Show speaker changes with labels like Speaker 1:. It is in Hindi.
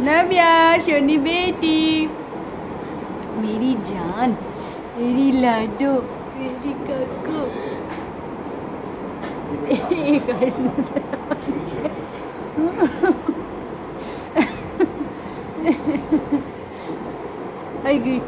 Speaker 1: नव्या सोनी बेटी। मेरी जान मेरी लाडो मेरी काको। एक आई गई।